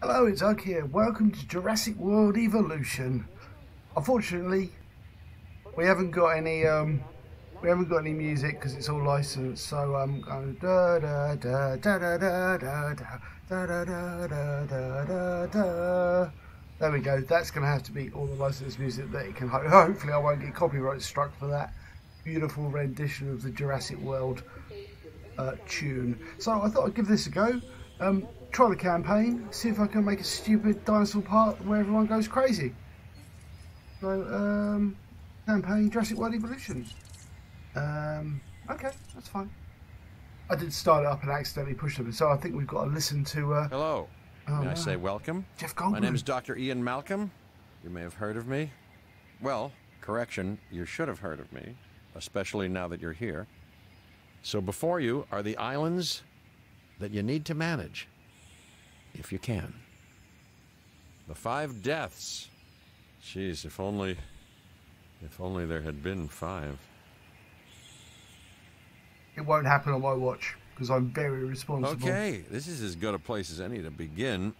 Hello, it's Ug here. Welcome to Jurassic World Evolution. Unfortunately, we haven't got any um, we haven't got any music because it's all licensed. So I'm going da da da da da da da da da da da da da da. There we go. That's going to have to be all the licensed music that it can. Ho- Hopefully, I won't get copyright struck for that beautiful rendition of the Jurassic World uh, tune. So I thought I'd give this a go. Um, try the campaign, see if I can make a stupid dinosaur part where everyone goes crazy. So, um, campaign Jurassic World Evolution. Um, okay, that's fine. I did start it up and accidentally pushed it, so I think we've got to listen to. Uh, Hello. Oh, May I say welcome? Jeff Goldblum. My name is Dr. Ian Malcolm. You may have heard of me. Well, correction, you should have heard of me, especially now that you're here. So before you are the islands that you need to manage, if you can. The five deaths. Jeez, if only if only there had been five. It won't happen on my watch because I'm very responsible. Okay, this is as good a place as any to begin.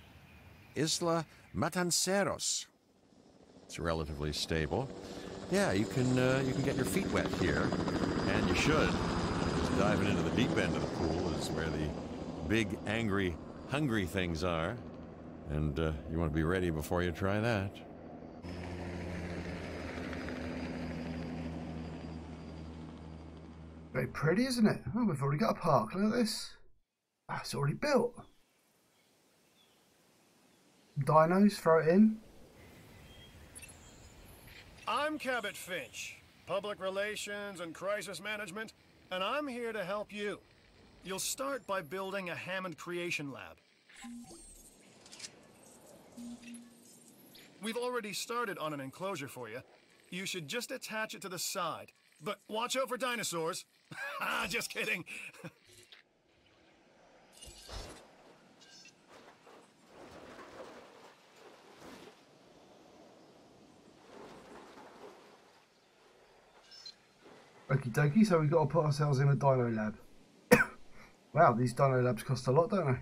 Isla Matanceros. It's relatively stable. Yeah, you can uh, you can get your feet wet here, and you should. Just diving into the deep end of the pool is where the big, angry, hungry things are, and uh, you want to be ready before you try that. Very pretty, isn't it? Oh, we've already got a park. Look at this. Ah, it's already built. Dinos, throw it in. I'm Cabot Finch, Public Relations and Crisis Management, and I'm here to help you. You'll start by building a Hammond Creation Lab. We've already started on an enclosure for you. You should just attach it to the side. But watch out for dinosaurs. Ah, just kidding. Okie dokie, so we've got to put ourselves in a dino lab. Wow, these dino labs cost a lot, don't they?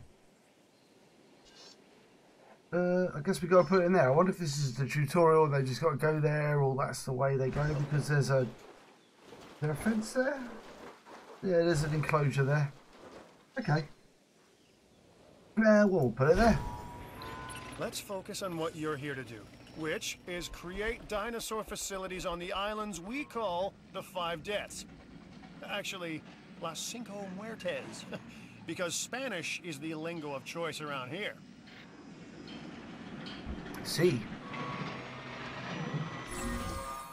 Uh, I guess we got to put it in there. I wonder if this is the tutorial. They just got to go there, or that's the way they go because there's a. There a fence there? Yeah, there's an enclosure there. Okay. Yeah, we'll put it there. Let's focus on what you're here to do, which is create dinosaur facilities on the islands we call the Five Deaths. Actually, Las Cinco Muertes, because Spanish is the lingo of choice around here. See.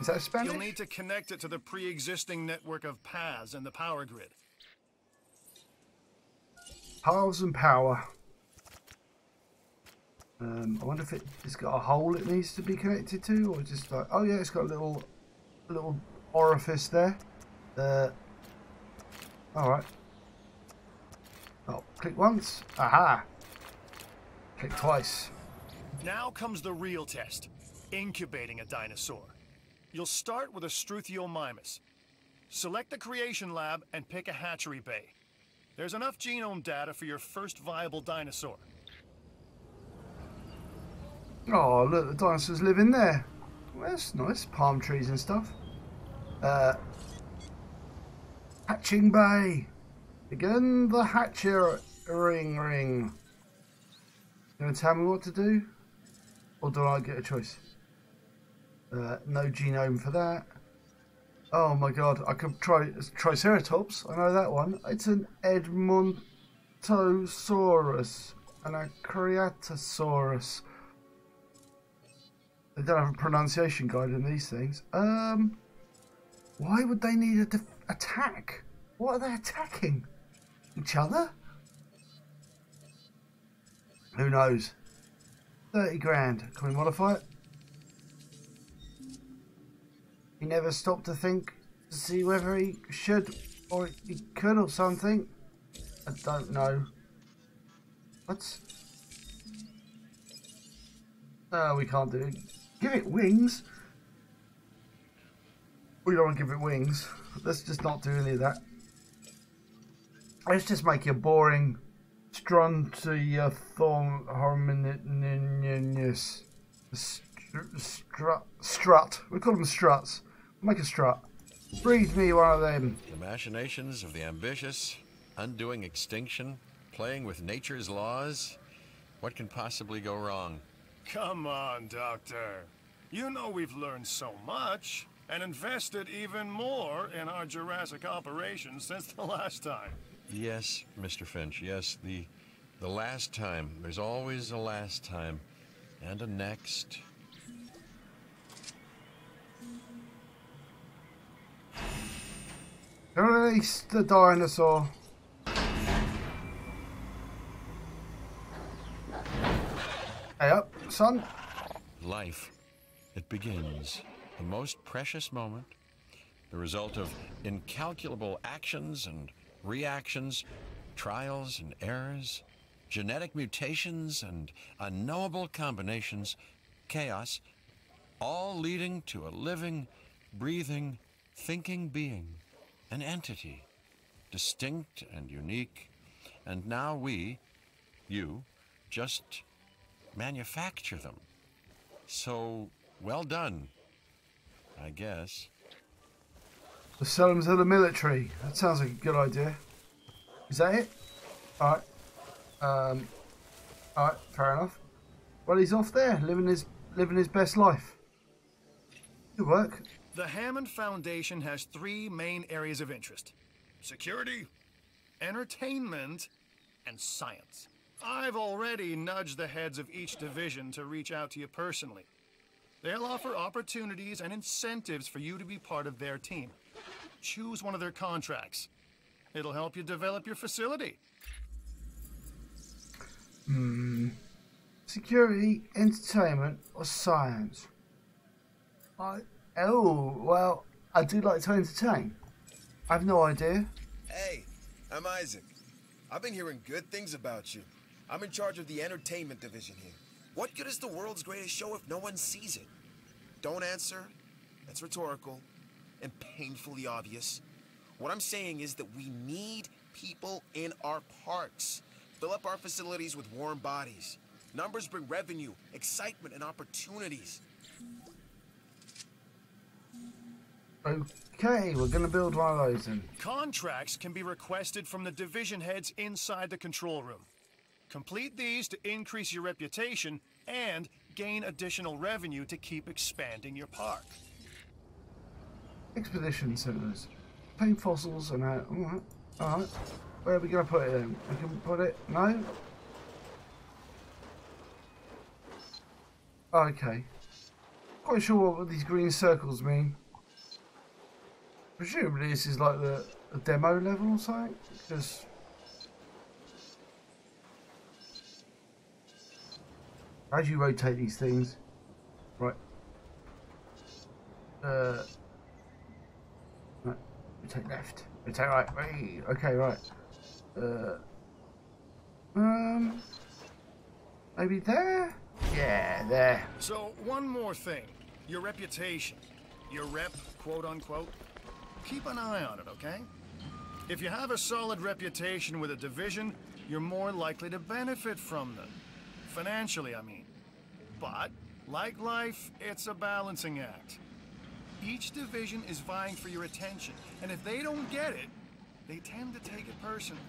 Is that Spanish? You'll need to connect it to the pre-existing network of paths and the power grid. Paths and power. Um, I wonder if it, it's got a hole it needs to be connected to, or just like, oh yeah, it's got a little, little orifice there. Uh, all right. Oh, click once. Aha. Click twice. Now comes the real test, incubating a dinosaur. You'll start with a Struthiomimus. Select the creation lab and pick a hatchery bay. There's enough genome data for your first viable dinosaur. Oh, look, the dinosaurs live in there. Well, that's nice. Palm trees and stuff. Uh, hatching bay. Begin the hatcher ring ring. You gonna tell me what to do? Or do I get a choice? Uh, no genome for that. Oh my god, I could try Triceratops. I know that one. It's an Edmontosaurus and a Creatosaurus. They don't have a pronunciation guide in these things. Um, why would they need a attack? What are they attacking? Each other? Who knows? 30 grand. Can we modify it? He never stopped to think to see whether he should or he could or something. I don't know. What? No, we can't do it. Give it wings. We don't want to give it wings. Let's just not do any of that. Let's just make a boring, Strontiathorminus. Strut. Strut. We call them struts. Make a strut. Breed me one of them. The machinations of the ambitious, undoing extinction, playing with nature's laws. What can possibly go wrong? Come on, Doctor. You know we've learned so much and invested even more in our Jurassic operations since the last time. Yes, Mr. Finch. Yes, the the last time. There's always a last time and a next. Release the dinosaur. Hey up, son. Life. It begins. The most precious moment. The result of incalculable actions and reactions, trials and errors, genetic mutations and unknowable combinations, chaos, all leading to a living, breathing, thinking being, an entity, distinct and unique. And now we, you, just manufacture them. So, well done, I guess. Let's sell them to the military. That sounds like a good idea. Is that it? Alright. Um, Alright, fair enough. Well, he's off there, living his living his best life. Good work. The Hammond Foundation has three main areas of interest. Security, entertainment, and science. I've already nudged the heads of each division to reach out to you personally. They'll offer opportunities and incentives for you to be part of their team. Choose one of their contracts. It'll help you develop your facility. Hmm. Security, entertainment, or science? I, oh, well, I do like to entertain. I have no idea. Hey, I'm Isaac. I've been hearing good things about you. I'm in charge of the entertainment division here. What good is the world's greatest show if no one sees it? Don't answer. That's rhetorical and painfully obvious. What I'm saying is that we need people in our parks. Fill up our facilities with warm bodies. Numbers bring revenue, excitement, and opportunities. Okay, we're gonna build one of those then. Contracts can be requested from the division heads inside the control room. Complete these to increase your reputation and gain additional revenue to keep expanding your park. Expedition centers. Paint fossils and. Alright, alright. Where are we gonna put it then? We can put it. No? Okay. Quite sure what these green circles mean. Presumably this is like the, the demo level or something? Because. Do you rotate these things? Right. Uh. Right. Rotate left. Rotate right. Hey, okay, right. Uh. Um. Maybe there? Yeah, there. So, one more thing. Your reputation. Your rep, quote unquote. Keep an eye on it, okay? If you have a solid reputation with a division, you're more likely to benefit from them. Financially, I mean. But, like life, it's a balancing act. Each division is vying for your attention, and if they don't get it, they tend to take it personally.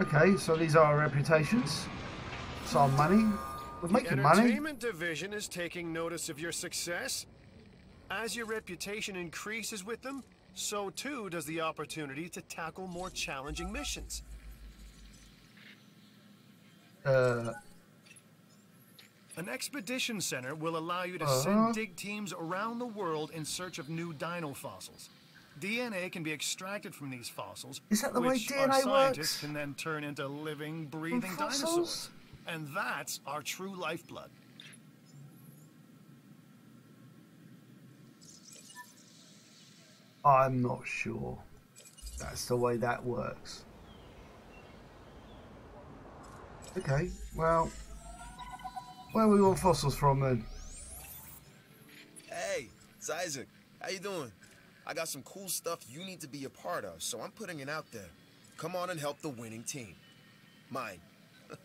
Okay, so these are our reputations. Some money. We're making money. The entertainment division is taking notice of your success. As your reputation increases with them, so too does the opportunity to tackle more challenging missions. Uh, An expedition center will allow you to Uh-huh. send dig teams around the world in search of new dino fossils. DNA can be extracted from these fossils, Is that the way which DNA our scientists works? can then turn into living, breathing dinosaurs. And that's our true lifeblood. I'm not sure. That's the way that works. Okay, well, where are we want fossils from then? Hey, it's Isaac. How you doing? I got some cool stuff you need to be a part of, so I'm putting it out there. Come on and help the winning team. Mine.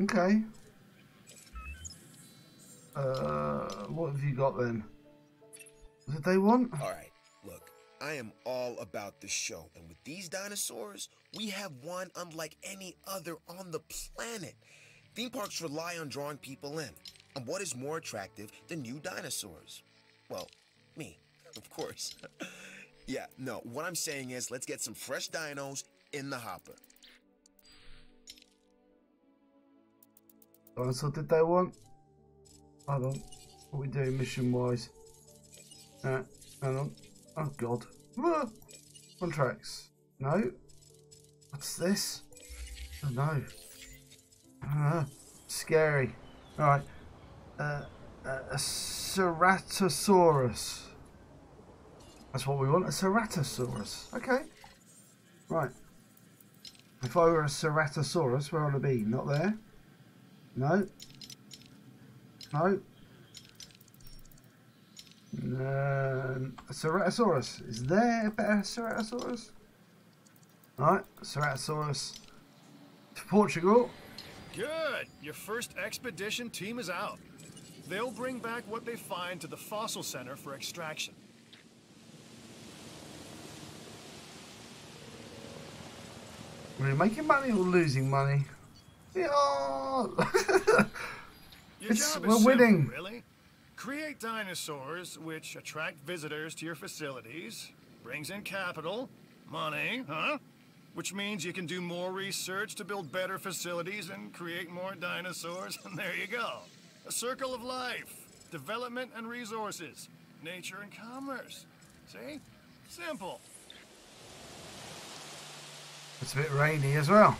Okay. Uh, what have you got then? Did they want? All right, look, I am all about the show, and with these dinosaurs, we have one unlike any other on the planet. Theme parks rely on drawing people in, and what is more attractive than new dinosaurs? Well, me, of course. yeah, no, what I'm saying is let's get some fresh dinos in the hopper. Oh, so did they want? Hold on. What are we doing mission wise? Uh, on. Oh god. Ah! Contracts. No. What's this? Oh no. Ah, scary. Alright. Uh, uh, a Ceratosaurus. That's what we want. A Ceratosaurus. Okay. Right. If I were a Ceratosaurus, where would I be? Not there. No. No. No. A Ceratosaurus. Is there a better Ceratosaurus? Alright, Ceratosaurus to Portugal. Good. Your first expedition team is out. They'll bring back what they find to the fossil center for extraction. Are we making money or losing money? Yeah. Your It's- job we're is winning. really. Create dinosaurs which attract visitors to your facilities, brings in capital, money, huh? Which means you can do more research to build better facilities and create more dinosaurs, and there you go. A circle of life, development and resources, nature and commerce. See? Simple. it's a bit rainy as well.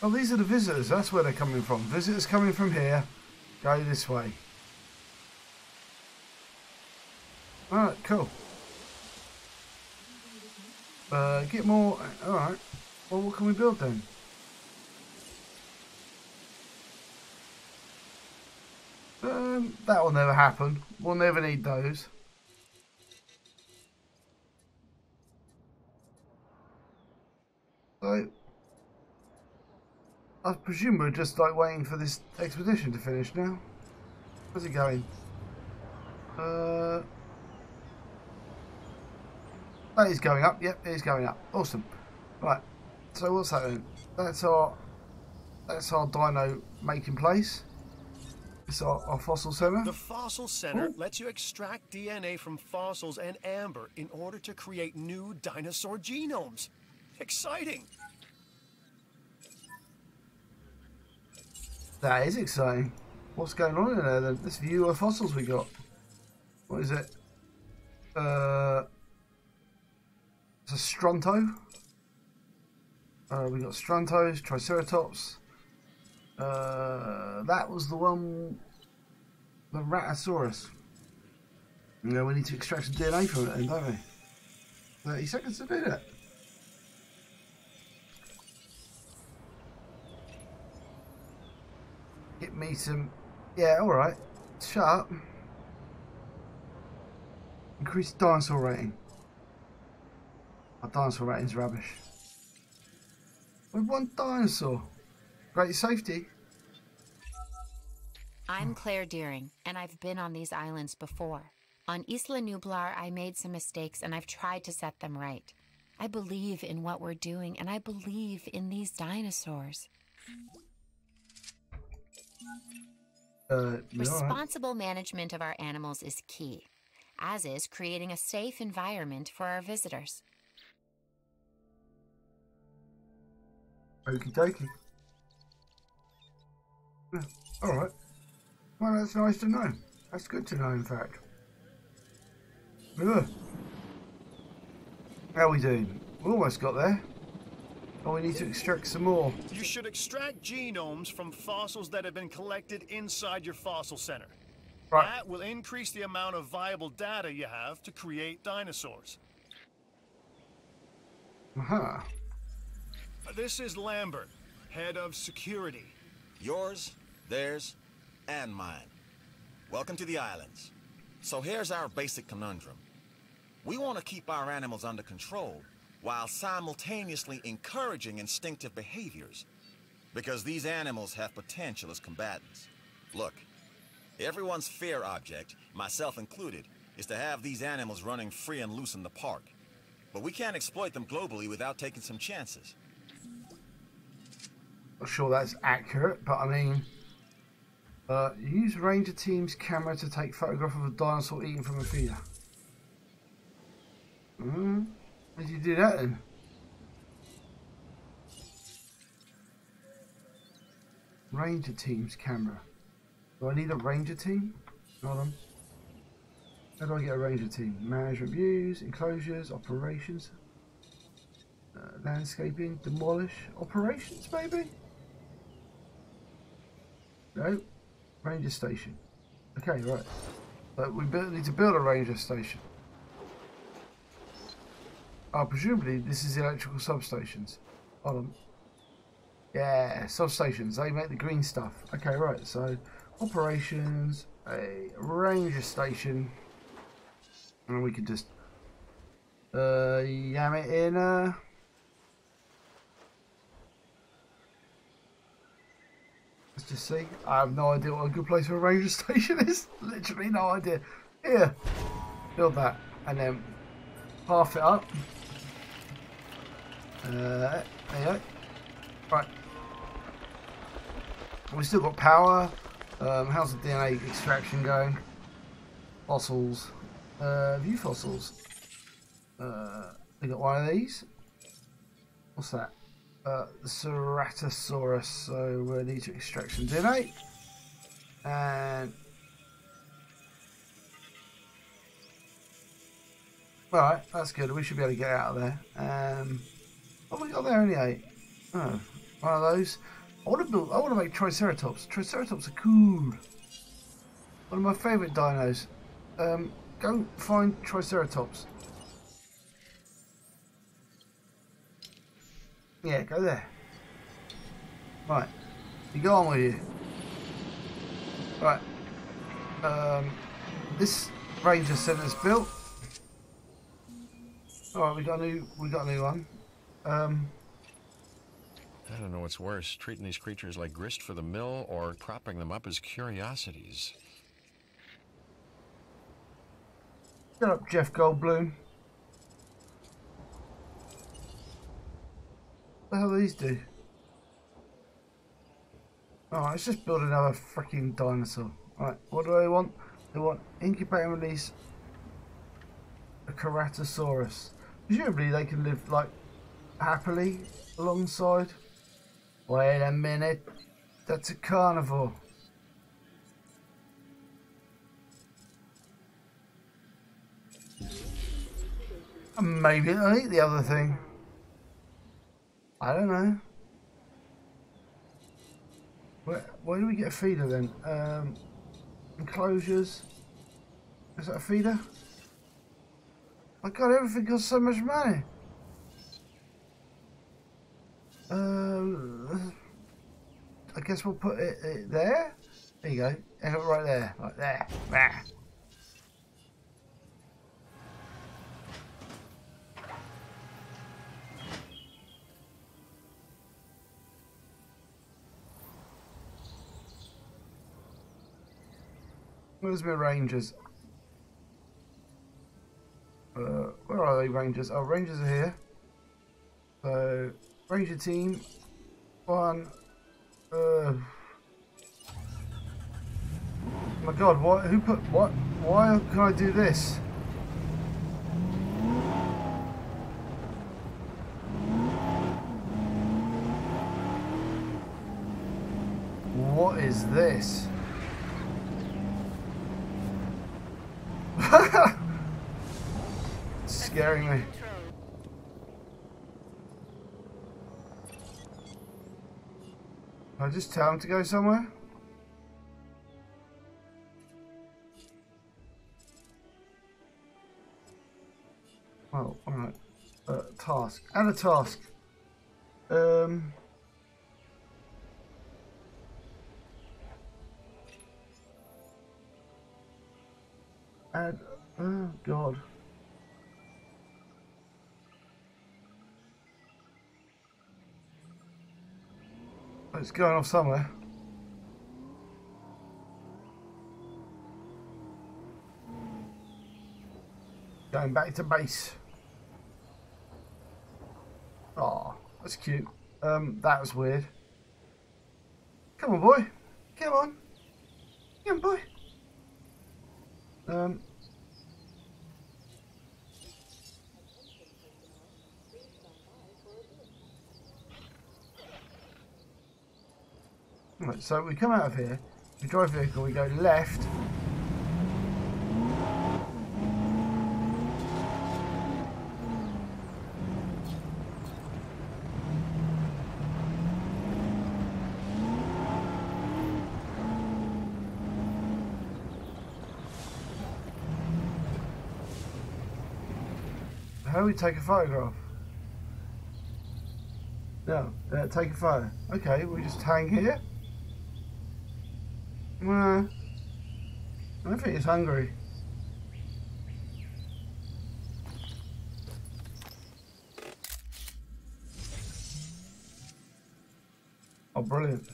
Oh, these are the visitors. That's where they're coming from. Visitors coming from here. Go this way. Alright, cool. Uh, get more. Alright. Well, what can we build then? Um, that will never happen. We'll never need those. So, I presume we're just like waiting for this expedition to finish now. How's it going? Uh, that is going up. Yep, it is going up. Awesome. Right. So what's that then? That's our that's our dino making place. It's our, our fossil center. The Fossil Center lets you extract DNA from fossils and amber in order to create new dinosaur genomes. Exciting! That is exciting. What's going on in there? Let's view of fossils we got. What is it? Uh, it's a Stronto. Uh, we got Strontos, Triceratops. Uh, that was the one, the Ratasaurus. Yeah, we need to extract some DNA from it then, don't we? 30 seconds to do that. Me some. Yeah, alright. Shut up. Increase dinosaur rating. Our dinosaur rating's rubbish. With one dinosaur. Great safety. I'm Claire Dearing, and I've been on these islands before. On Isla Nublar, I made some mistakes and I've tried to set them right. I believe in what we're doing, and I believe in these dinosaurs. Uh, you alright? Responsible management of our animals is key, as is creating a safe environment for our visitors. Okie dokie. Yeah, alright. Well, that's nice to know. That's good to know, in fact. Ugh. How we doing? We almost got there. Oh, we need to extract some more. You should extract genomes from fossils that have been collected inside your fossil center. Right. That will increase the amount of viable data you have to create dinosaurs. Uh-huh. This is Lambert, head of security. Yours, theirs, and mine. welcome to the islands. So here's our basic conundrum. We want to keep our animals under control while simultaneously encouraging instinctive behaviors. Because these animals have potential as combatants. Look, everyone's fear object, myself included, is to have these animals running free and loose in the park. But we can't exploit them globally without taking some chances. Sure that's accurate, but I mean, uh, use ranger team's camera to take photograph of a dinosaur eating from a feeder. Hmm. Did you do that then? Ranger team's camera. Do I need a ranger team? Hold on. How do I get a ranger team? Management views, enclosures, operations, uh, landscaping, demolish, operations maybe? No. Ranger station. Okay, right. But we need to build a ranger station. Oh, presumably this is electrical substations. Hold on. Yeah, substations. They make the green stuff. Okay, right. So, operations, a ranger station. And we could just uh, yam it in. Uh, let's just see. I have no idea what a good place for a ranger station is. Literally no idea. Here, build that, and then half it up. Uh, there you go. Right. We've still got power. Um, how's the DNA extraction going? Fossils. Uh, view fossils. Uh, we got one of these. What's that? Uh, the Ceratosaurus. So we need to extract some DNA. And Right, that's good. We should be able to get out of there. Um, what we got there? Only eight. Oh, one of those. I want to build. I want to make Triceratops. Triceratops are cool. One of my favourite dinos. Um, Go find Triceratops. Yeah, go there. Right. You go on with you. Right. Um, this Ranger Centre's built. Alright, we got a new we got a new one. Um I don't know what's worse, treating these creatures like grist for the mill or propping them up as curiosities. Shut up, Jeff Goldblum. What the hell do these do? Alright, let's just build another freaking dinosaur. Alright, what do they want? They want incubate and release a Ceratosaurus. Presumably they can live like happily alongside. Wait a minute, that's a carnivore. Maybe I'll eat the other thing. I don't know. Where, where do we get a feeder then? Um, enclosures. Is that a feeder? My god, everything costs so much money. Um, I guess we'll put it, it there. There you go. Right there. Right there. There. Where's my rangers? Uh, where are they, rangers? Oh, rangers are here. So, ranger team. One. Uh. Oh my god, what? Who put. What? Why can I do this? What is this? scaring me. I just tell him to go somewhere? Oh, alright. Uh, task. Add a task. Um... add. Oh god. It's going off somewhere. Going back to base. Oh, that's cute. Um, that was weird. Come on, boy. Come on. Come on, boy. Um. Right, so we come out of here, we drive vehicle, we go left. How do we take a photograph? No, uh, take a photo. Okay, we just hang here. Well, I think he's hungry. Oh, brilliant.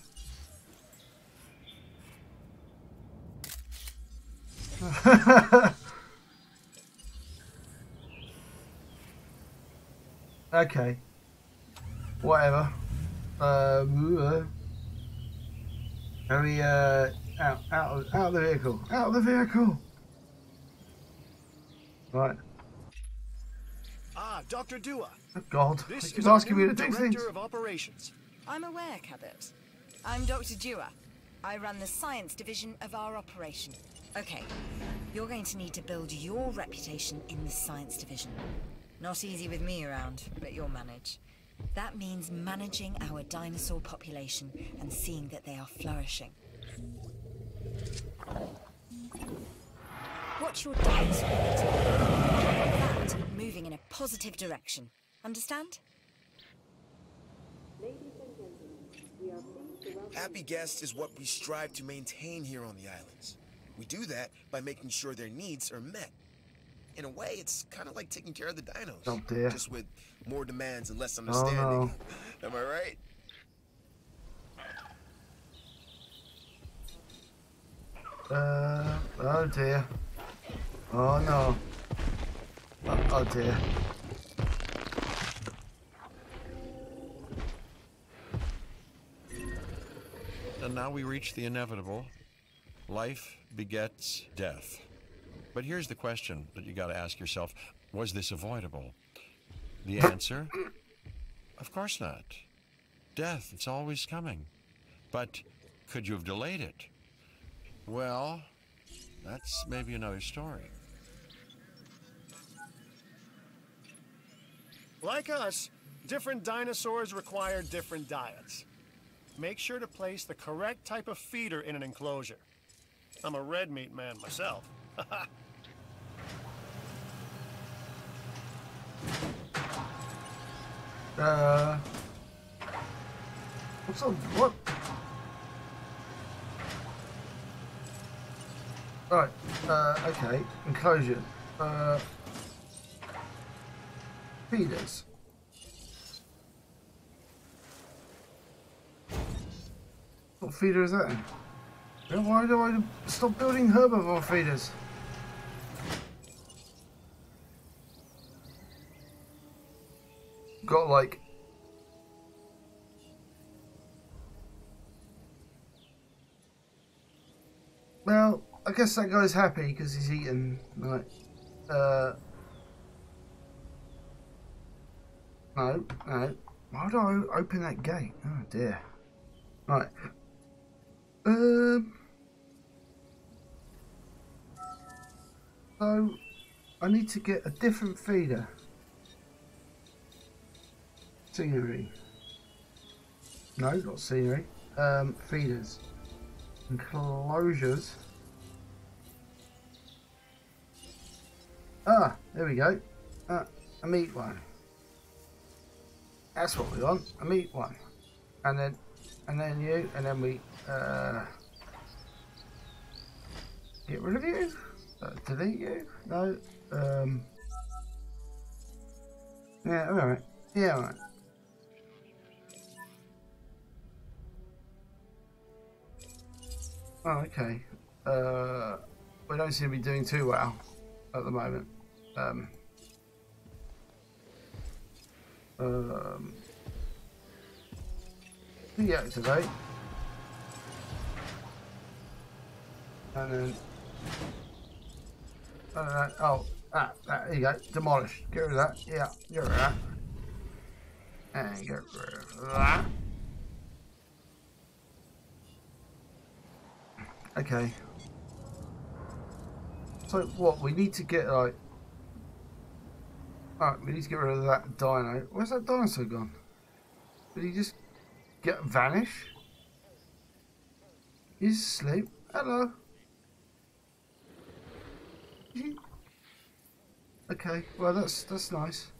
okay. Whatever. Uh, we, uh, out, out, of, out of the vehicle. Out of the vehicle. Right. Ah, Dr. Dua. Oh God. This He's is asking me to do Director things. of Operations. I'm aware, Cabot. I'm Dr. Dua. I run the science division of our operation. Okay, you're going to need to build your reputation in the science division. Not easy with me around, but you'll manage. That means managing our dinosaur population and seeing that they are flourishing. Watch your dinosaur meter. That moving in a positive direction. Understand? Happy guests is what we strive to maintain here on the islands. We do that by making sure their needs are met. In a way, it's kind of like taking care of the dinos. Oh, dear. Just with more demands and less oh, understanding. Oh, understanding. Am I right? Uh, oh dear. Oh no. Oh, oh dear. And now we reach the inevitable. Life begets death. But here's the question that you got to ask yourself Was this avoidable? The answer? Of course not. Death, it's always coming. But could you have delayed it? Well, that's maybe another story. Like us, different dinosaurs require different diets. Make sure to place the correct type of feeder in an enclosure. I'm a red meat man myself. Uh. What's up? What? Right. Uh. Okay. Enclosure. Uh. Feeders. What feeder is that? Why do I stop building herbivore feeders? Got like Well, I guess that guy's happy because he's eaten like uh No, no. Why do I open that gate? Oh dear. Right. Um So I need to get a different feeder. Scenery. No, not scenery. Um, feeders. Enclosures. Ah, there we go. Ah, a meat one. That's what we want, a meat one. And then, and then you, and then we, uh, get rid of you. Uh, delete you? No. Um. Yeah, alright. Yeah, alright. Oh, okay. Uh, we don't seem to be doing too well at the moment. Um, um, deactivate. And then, uh, oh, ah, ah, there you go, demolish. Get rid of that. Yeah, get rid of that. And get rid of that. Okay. So what? We need to get like. Alright, we need to get rid of that dino. Where's that dinosaur gone? Did he just get vanish? He's asleep. Hello. He... Okay, well that's that's nice.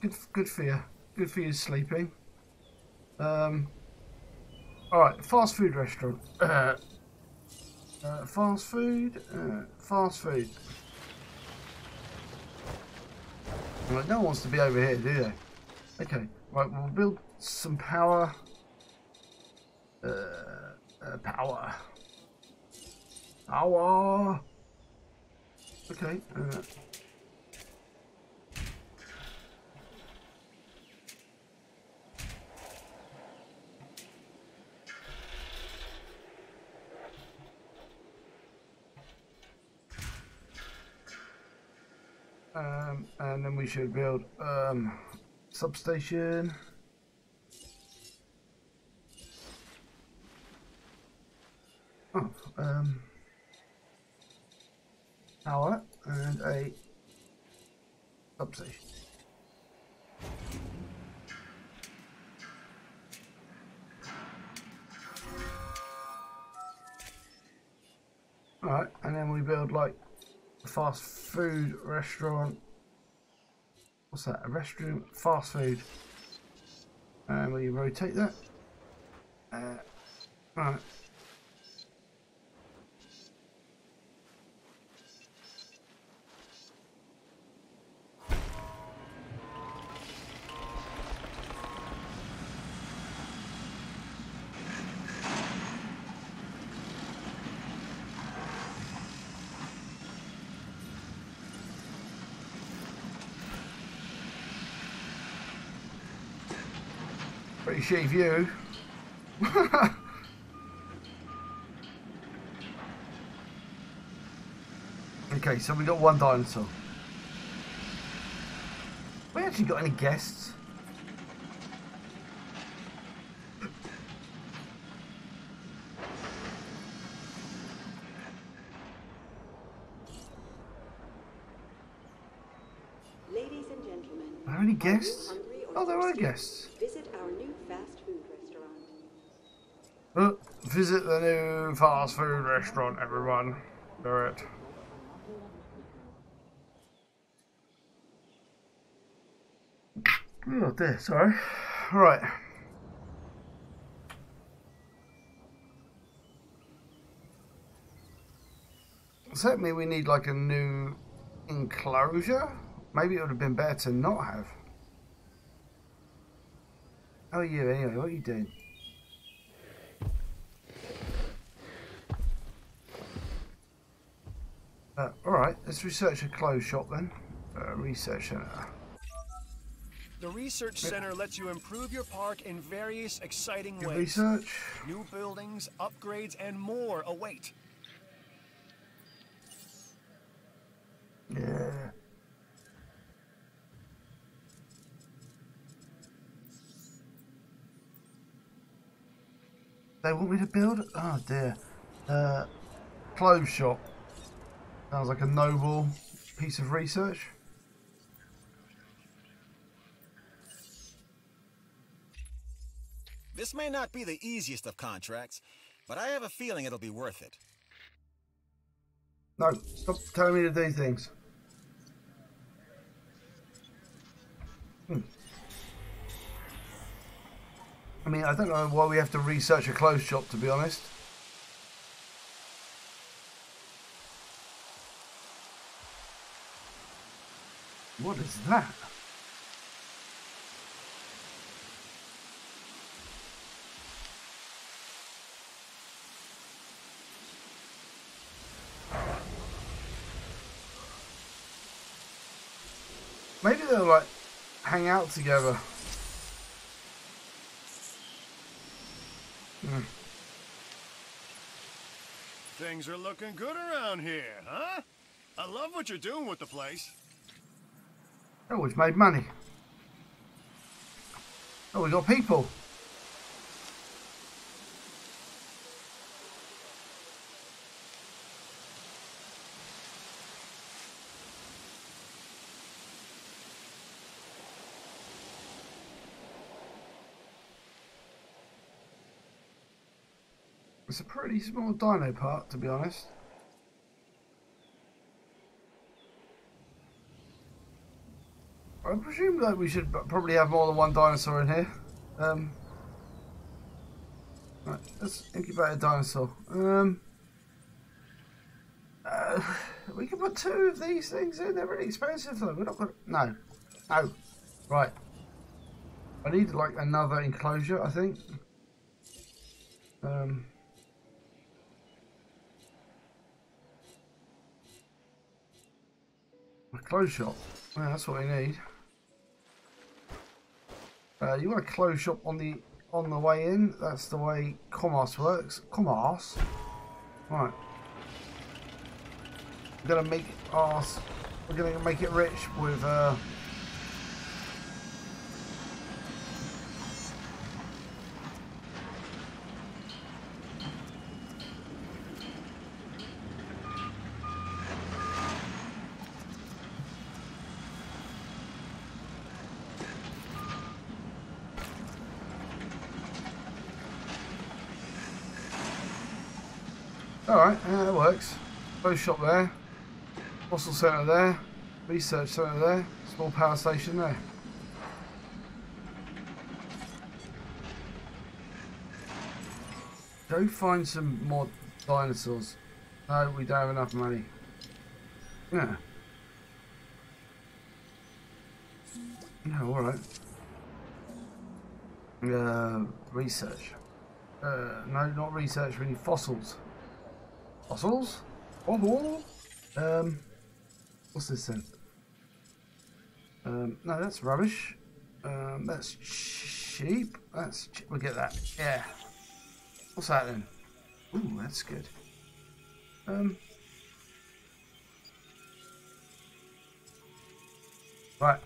Good, good for you. Good for you sleeping. Um. Alright, fast food restaurant. Uh, uh, fast food. Uh, fast food. No one wants to be over here, do they? Okay, right, we'll build some power. Uh, uh, power. Power. Okay. Uh, Um, and then we should build um, substation. Oh, um, power and a substation. Alright, and then we build like fast food restaurant. What's that? A restaurant, fast food. And we rotate that. Uh, right. Shitty view. okay, so we got one dinosaur. We actually got any guests? Ladies and gentlemen, Are there any guests? Oh, there are guests. Visit our new fast food restaurant. Uh, visit the new fast food restaurant, everyone. Do it. Oh dear, sorry. Right. Certainly we need like a new enclosure. Maybe it would have been better to not have. How are you anyway? What are you doing? Uh, Alright, let's research a clothes shop then. Uh, research center. The research center lets you improve your park in various exciting Good ways. research. New buildings, upgrades, and more await. Yeah. They want me to build? Oh dear. Uh, clothes shop. Sounds like a noble piece of research. This may not be the easiest of contracts, but I have a feeling it'll be worth it. No, stop telling me to do things. Hmm. I mean, I don't know why we have to research a clothes shop, to be honest. What is that? Maybe they'll like hang out together. Hmm. Things are looking good around here, huh? I love what you're doing with the place. Oh, we've made money. Oh, we got people. It's a pretty small dino park, to be honest. I presume that we should probably have more than one dinosaur in here. Um, right, let's incubate a dinosaur. Um, uh, we can put two of these things in. They're really expensive though. We're not to... No. No. Right. I need like another enclosure, I think. Um... A clothes shop. Yeah, that's what we need. Uh, you want to close shop on the on the way in. That's the way commerce works. Commerce. Right. We're gonna make us. We're gonna make it rich with. Uh, Alright, yeah, that works. Clothes shop there. Fossil centre there. Research centre there. Small power station there. Go find some more dinosaurs. No, we don't have enough money. Yeah. Yeah, alright. Uh, research. Uh, no, not research, we need fossils. Fossils? Oh, um, what's this then? Um, no, that's rubbish. Um, that's cheap. That's. We'll get that. Yeah. What's that then? Ooh, that's good. Um. Right.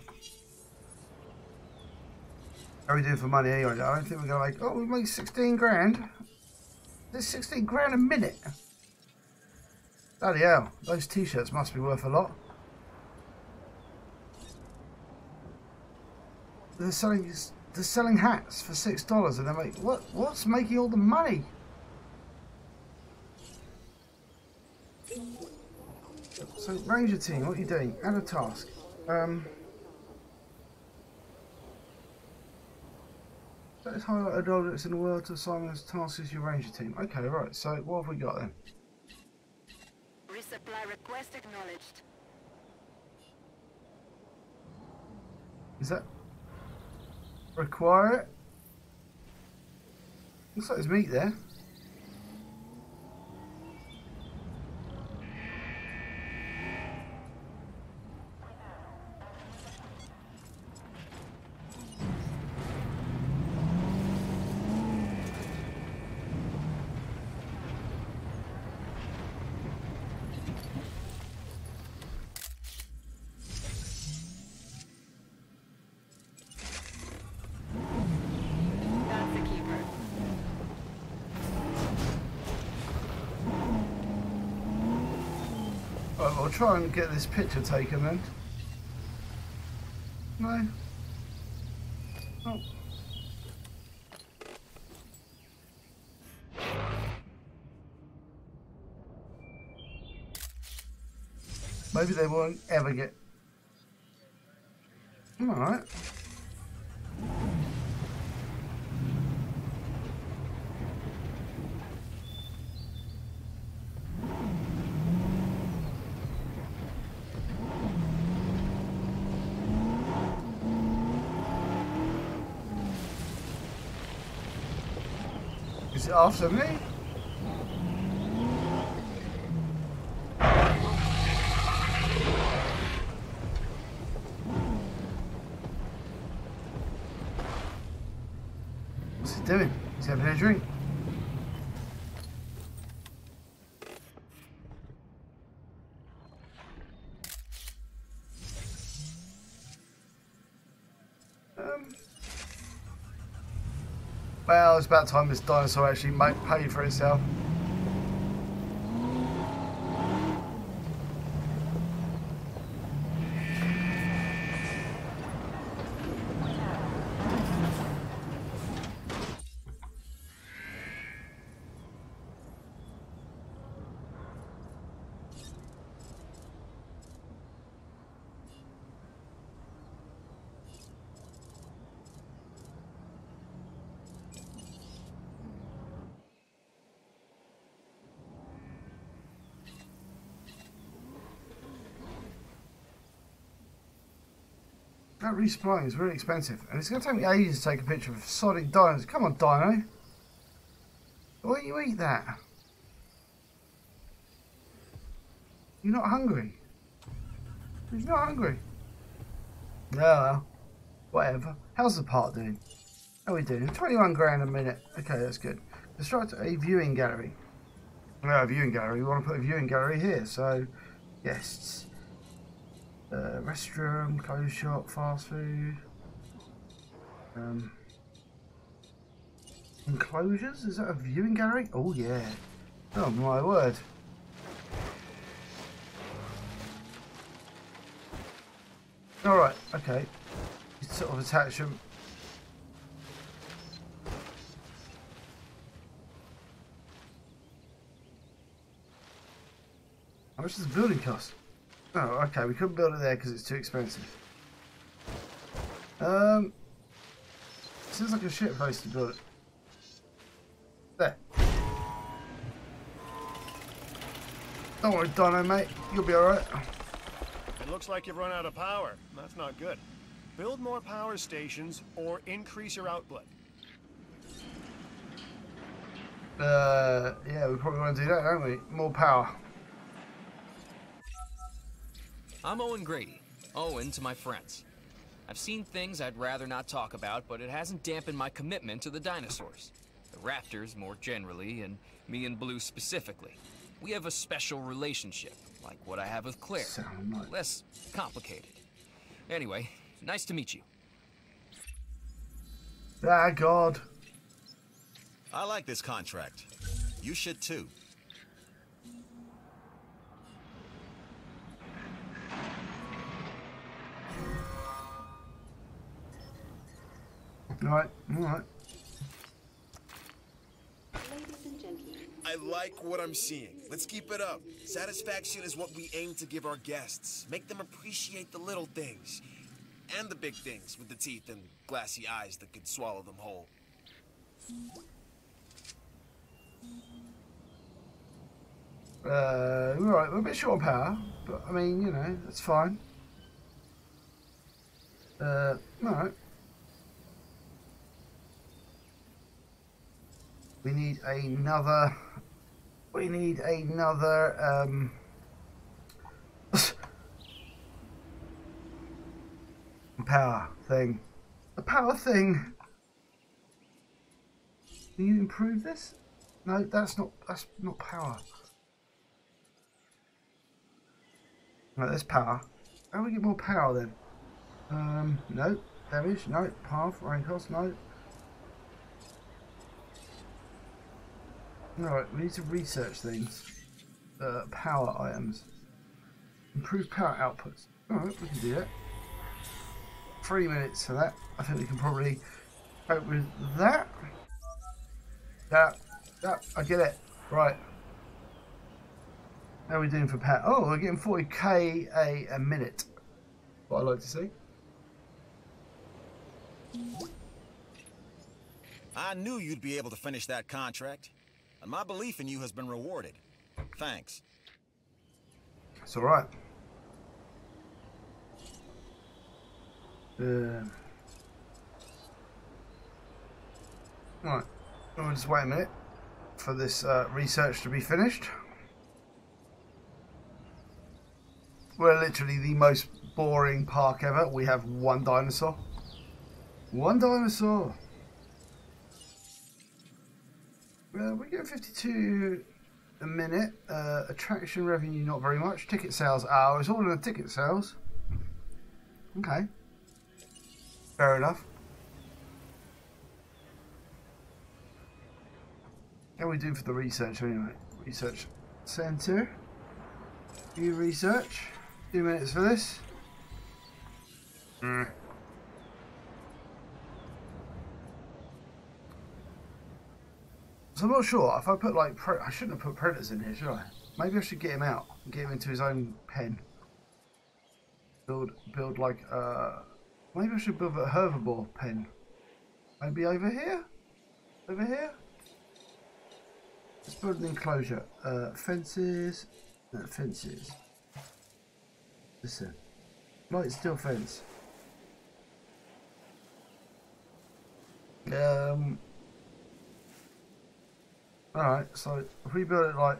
How are we doing for money anyway? I don't think we're gonna make. Oh, we make sixteen grand. There's sixteen grand a minute. Bloody hell, those t-shirts must be worth a lot. They're selling they're selling hats for six dollars and they make what what's making all the money? So Ranger team, what are you doing? Add a task. Um Let's highlight a that's in the world to assign as task as your ranger team. Okay, right, so what have we got then? Is that require it? Looks like there's meat there. Try and get this picture taken then. No. Oh. Maybe they won't ever get. Alright. it after me? What's he doing? He's having a drink. It's about time this dinosaur actually might pay for itself. Respawning is really expensive, and it's going to take me ages to take a picture of Sonic dinos. Come on, Dino. Why don't you eat that? You're not hungry. He's not hungry. No, well, whatever. How's the part doing? How are we doing? 21 grand a minute. Okay, that's good. Construct a viewing gallery. No, a viewing gallery. We want to put a viewing gallery here. So, guests. Uh, restroom, clothes shop, fast food. Um, enclosures? Is that a viewing gallery? Oh yeah. Oh my word. Alright, okay. Sort of attach them. How much does the building cost? Oh, okay, we couldn't build it there because it's too expensive. Um, seems like a shit place to build it. There. Don't worry, Dino, mate. You'll be alright. It looks like you've run out of power. That's not good. Build more power stations or increase your output. Uh, yeah, we probably want to do that, don't we? More power. I'm Owen Grady. Owen to my friends. I've seen things I'd rather not talk about, but it hasn't dampened my commitment to the dinosaurs. The raptors more generally, and me and Blue specifically. We have a special relationship, like what I have with Claire. Sound like- Less complicated. Anyway, nice to meet you. Ah, God. I like this contract. You should too. Alright, alright. Ladies and gentlemen, I like what I'm seeing. Let's keep it up. Satisfaction is what we aim to give our guests. Make them appreciate the little things. And the big things with the teeth and glassy eyes that could swallow them whole. Uh, alright, we're a bit short on power, but I mean, you know, that's fine. Uh, alright. We need another. We need another. Um, power thing. A power thing. Can you improve this? No, that's not. That's not power. no there's power. How do we get more power then? Um, no. Damage, no. Path, rank cost, no. Alright, we need to research things. Uh, power items. Improve power outputs. Alright, we can do that. Three minutes for that. I think we can probably cope with that. That. That. I get it. Right. How are we doing for power? Oh, we're getting 40k a, a minute. What I like to see. I knew you'd be able to finish that contract. And my belief in you has been rewarded. Thanks. It's alright. Uh, Right. Oh, just wait a minute. for this uh, research to be finished. We're literally the most boring park ever. We have one dinosaur. One dinosaur. Well, we get 52 a minute. Uh, attraction revenue, not very much. Ticket sales oh, it's all in the ticket sales. Okay. Fair enough. How we do for the research anyway? Research center. New research. Two minutes for this. Mm. So I'm not sure if I put like I shouldn't have put predators in here, should I? Maybe I should get him out and get him into his own pen. Build build like uh maybe I should build a herbivore pen. Maybe over here? Over here? Let's build an enclosure. Uh, fences. No, fences. Listen. Light steel fence. Um. Alright, so if we build it like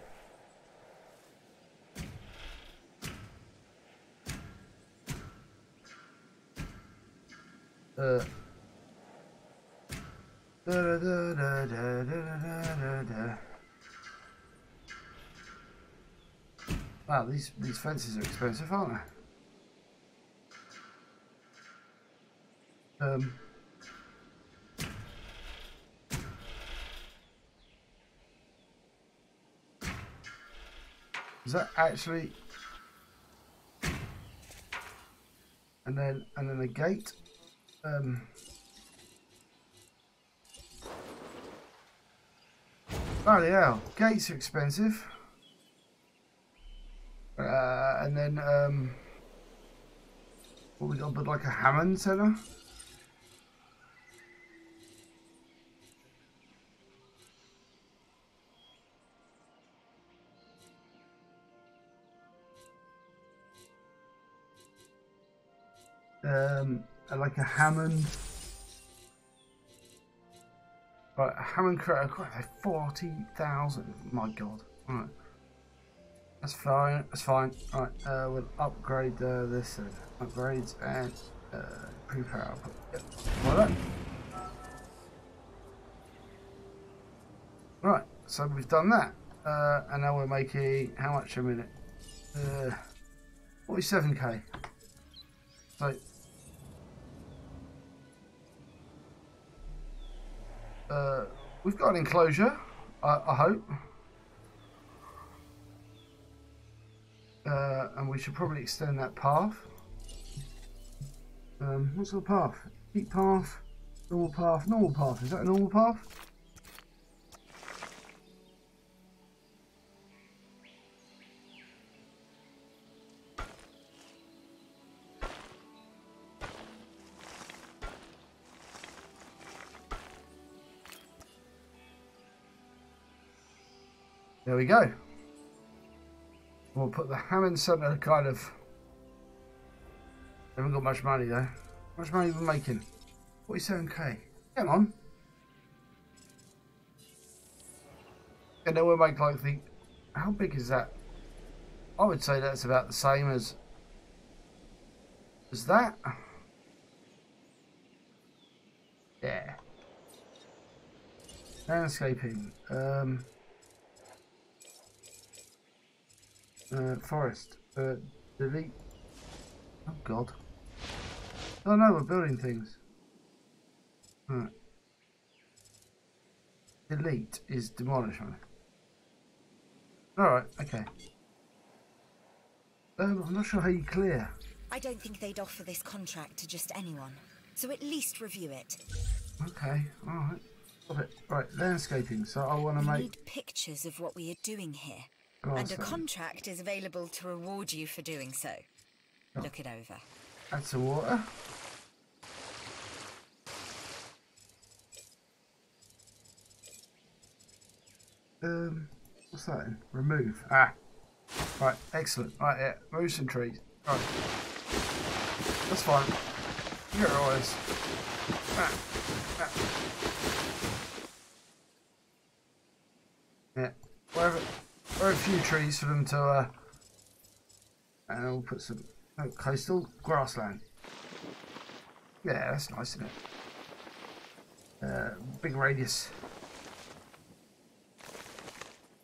uh da da da da da da da da Wow, these these fences are expensive, aren't they? Um Is that actually and then and then a gate? Um Oh yeah, gates are expensive. Uh, and then um what we got but like a Hammond center? Um, like a Hammond. Right, a Hammond forty thousand. My God. Right. That's fine. That's fine. Right, uh, we'll upgrade uh, this. Uh, upgrades and uh, pre-power output. Yep. That. Right, so we've done that. Uh, and now we're making how much a minute? Uh, 47k. So Uh, we've got an enclosure, I, I hope. Uh, and we should probably extend that path. Um, what's the path? Deep path, normal path, normal path. Is that a normal path? There we go. We'll put the Hammond Centre kind of... Haven't got much money though. How much money are we making? 47k. Come on. And then we'll make like the... How big is that? I would say that's about the same as... As that? Yeah. Landscaping. Um... Uh, forest. Uh, delete. Oh god. Oh no, we're building things. Right. Delete is demolishment. Alright, okay. Um, I'm not sure how you clear. I don't think they'd offer this contract to just anyone. So at least review it. Okay, alright. Stop it. Right, landscaping. So I want to make... need pictures of what we are doing here. On, and a contract is available to reward you for doing so. Oh. Look it over. Add some water. Um, what's that? In? Remove. Ah. Right, excellent. Right, yeah. Move some trees. Right. That's fine. Here it always. Ah. Ah. Trees for them to, uh, and we'll put some uh, coastal grassland. Yeah, that's nice, isn't it? Uh, big radius.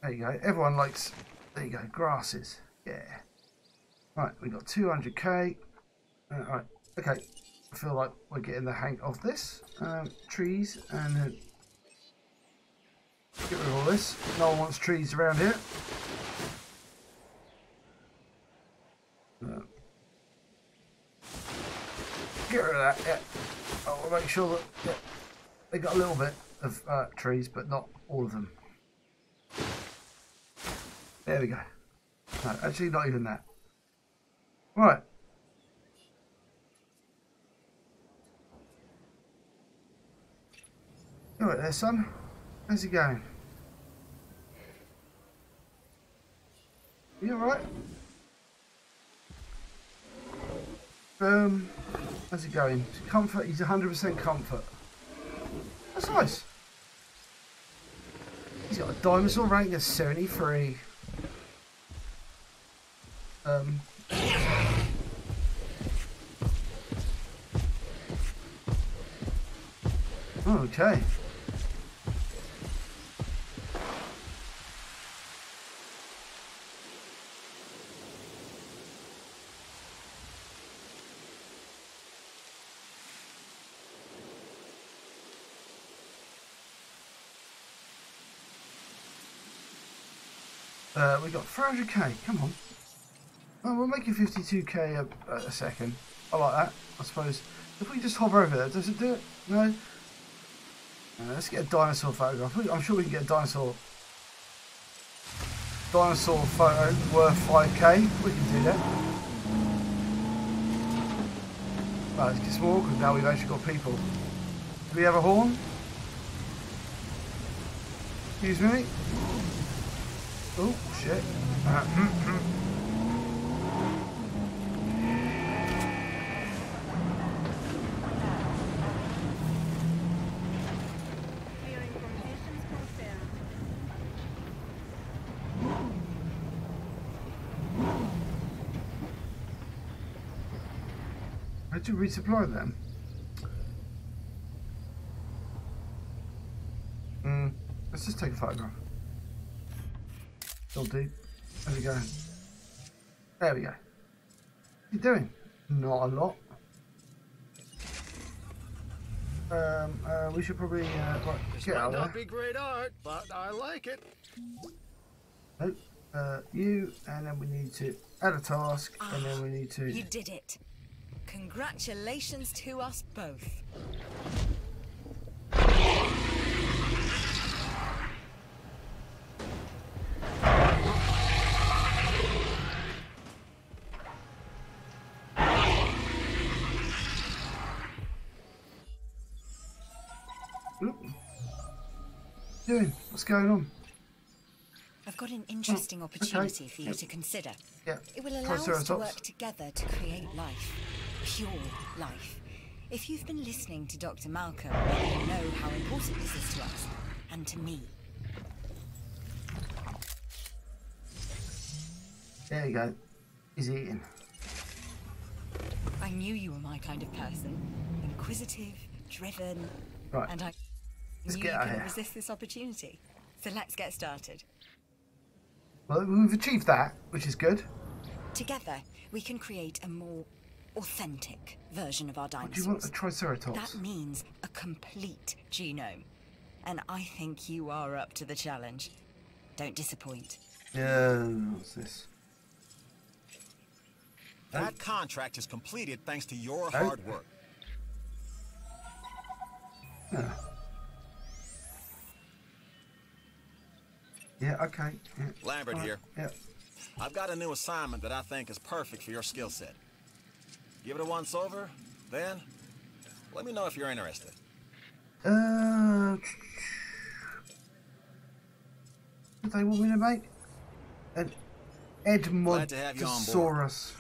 There you go. Everyone likes, there you go, grasses. Yeah. Right, we got 200k. Uh, right, okay. I feel like we're getting the hang of this. Um, trees and get rid of all this. No one wants trees around here. Uh, get rid of that. Yeah. I'll make sure that yeah, they got a little bit of uh, trees, but not all of them. There we go. No, actually, not even that. Right. You alright there, son? How's it going? You alright? Um, how's it going? Comfort, he's 100% comfort. That's nice. He's got a dinosaur rank of 73. Um, okay. Uh, we got 400k, come on. Oh, we'll make it 52k a, a, second. I like that, I suppose. If we just hover over there, does it do it? No? Uh, let's get a dinosaur photograph. I'm sure we can get a dinosaur dinosaur photo worth 5k. We can do that. Right, let's get some more because now we've actually got people. Do we have a horn? Excuse me? Oh, shit. Uh, mm, mm. How do you resupply them? Hmm. Let's just take a photograph. Still deep. There we go. There we go. What are you doing? Not a lot. Um, uh, we should probably uh, right, get out Might of not be great art, but I like it. Nope. Uh, you, and then we need to add a task, and then we need to. You did it. Congratulations to us both. Doing? What's going on? I've got an interesting Oh, okay. opportunity for you Yep. to consider. Yeah. It will allow us to work together to create life. Pure life. If you've been listening to Dr. Malcolm, you know how important this is to us. And to me. There you go. He's eating. I knew you were my kind of person. Inquisitive, driven, Right. and I Let's knew get you out of couldn't resist this opportunity. So let's get started. Well, we've achieved that, which is good. Together, we can create a more authentic version of our Do you want a Triceratops? That means a complete genome. And I think you are up to the challenge. Don't disappoint. Yeah, what's this? That contract is completed thanks to your Oh. hard work. Yeah. Yeah, okay. Yeah. Lambert Alright, here. Yeah. I've got a new assignment that I think is perfect for your skill set. Give it a once over, then let me know if you're interested. Uh, what they want me to make? An Glad to have you on board. Edmontosaurus.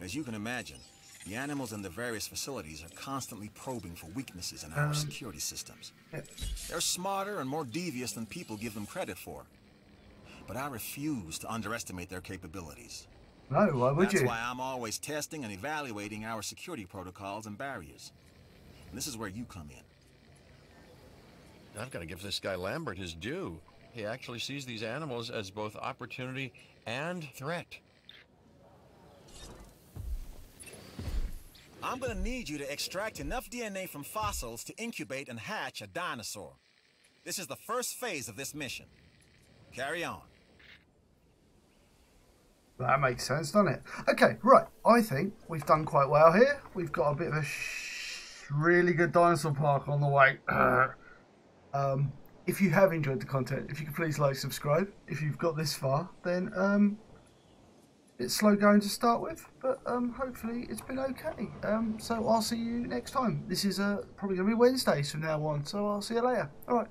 As you can imagine, the animals in the various facilities are constantly probing for weaknesses in our Um, security systems. yeah. They're smarter and more devious than people give them credit for. But I refuse to underestimate their capabilities. No, why would That's you? That's why I'm always testing and evaluating our security protocols and barriers. And this is where you come in. I've got to give this guy Lambert his due. He actually sees these animals as both opportunity and threat. I'm gonna need you to extract enough DNA from fossils to incubate and hatch a dinosaur. This is the first phase of this mission. Carry on. That makes sense, doesn't it? Okay, right. I think we've done quite well here. We've got a bit of a really good dinosaur park on the way. um, if you have enjoyed the content, if you could please like, subscribe. If you've got this far, then um, it's slow going to start with, but um, hopefully it's been okay. Um, so I'll see you next time. This is uh, probably going to be Wednesdays from now on, so I'll see you later. All right.